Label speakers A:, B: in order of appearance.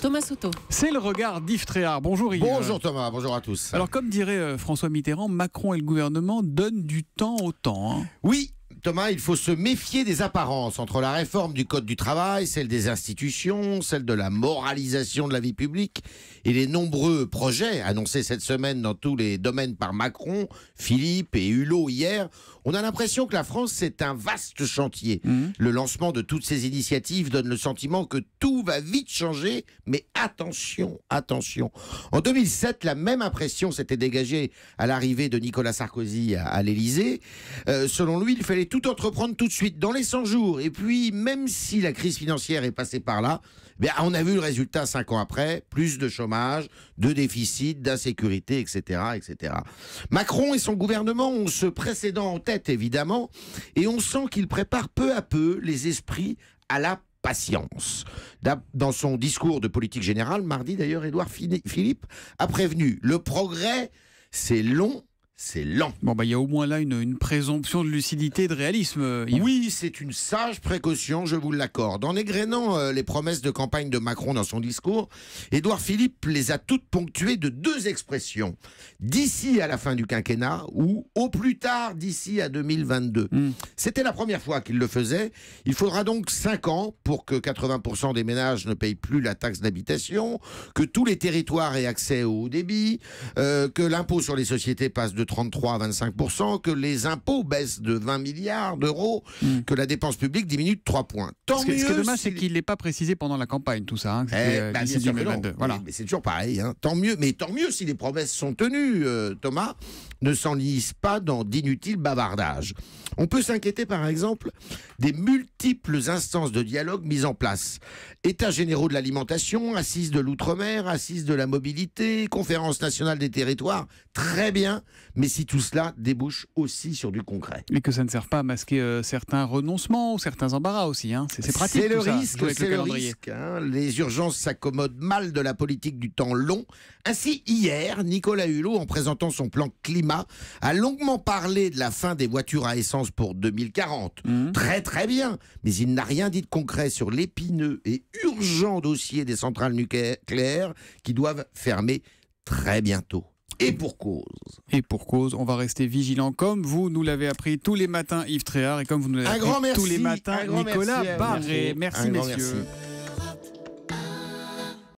A: Thomas Soto.
B: C'est le regard d'Yves Tréhard. Bonjour Yves.
C: Bonjour Thomas, bonjour à tous.
B: Alors comme dirait euh, François Mitterrand, Macron et le gouvernement donnent du temps au temps. hein.
C: Oui, Thomas, il faut se méfier des apparences entre la réforme du Code du travail, celle des institutions, celle de la moralisation de la vie publique et les nombreux projets annoncés cette semaine dans tous les domaines par Macron, Philippe et Hulot hier. On a l'impression que la France, c'est un vaste chantier.
B: Mhm.
C: Le lancement de toutes ces initiatives donne le sentiment que tout va vite changer, mais attention, attention. En 2007, la même impression s'était dégagée à l'arrivée de Nicolas Sarkozy à, à l'Élysée. Euh, selon lui, il fallait tout entreprendre tout de suite, dans les 100 jours. Et puis, même si la crise financière est passée par là, ben, on a vu le résultat cinq ans après, plus de chômage, de déficit, d'insécurité, etc., etc. Macron et son gouvernement ont ce précédent en tête, évidemment, et on sent qu'il prépare peu à peu les esprits à la patience. Da- Dans son discours de politique générale, mardi d'ailleurs, Édouard Phili- Philippe a prévenu, le progrès, c'est long, c'est lent.
B: Bon bah il y a au moins là une, une présomption de lucidité et de réalisme. Yves.
C: Oui, c'est une sage précaution, je vous l'accorde. En égrénant euh, les promesses de campagne de Macron dans son discours, Édouard Philippe les a toutes ponctuées de deux expressions. D'ici à la fin du quinquennat ou au plus tard d'ici à 2022.
B: Mm.
C: C'était la première fois qu'il le faisait. Il faudra donc 5 ans pour que 80% des ménages ne payent plus la taxe d'habitation, que tous les territoires aient accès au haut débit, euh, que l'impôt sur les sociétés passe de 33 à 25%, que les impôts baissent de 20 milliards d'euros,
B: Mm.
C: que la dépense publique diminue de 3 points. Tant
B: Ce qui, ce qui est
C: mieux
B: dommage, c'est qu'il n'est pas précisé pendant la campagne, tout ça. hein,
C: eh, bah,
B: d'ici
C: bien sûr que non.
B: 2022. Voilà.
C: Mais, mais c'est toujours pareil. hein. Tant mieux, mais tant mieux si les promesses sont tenues, euh, Thomas. Ne s'enlise pas dans d'inutiles bavardages. On peut s'inquiéter, par exemple, des multiples instances de dialogue mises en place. États généraux de l'alimentation, assises de l'outre-mer, assises de la mobilité, conférence nationale des territoires. Très bien, mais si tout cela débouche aussi sur du concret.
B: Et que ça ne sert pas à masquer euh, certains renoncements ou certains embarras aussi. hein. C'est pratique.
C: C'est le
B: ça,
C: risque, c'est le risque. hein. Les urgences s'accommodent mal de la politique du temps long. Ainsi, hier, Nicolas Hulot, en présentant son plan climat, a longuement parlé de la fin des voitures à essence pour 2040.
B: Mhm.
C: Très très bien, mais il n'a rien dit de concret sur l'épineux et urgent dossier des centrales nucléaires qui doivent fermer très bientôt. Et pour cause.
B: Et pour cause, on va rester vigilant comme vous nous l'avez appris tous les matins Yves Tréhard et comme vous nous l'avez appris
C: merci.
B: tous les matins Nicolas
C: merci.
B: Barré. Merci messieurs.
C: merci.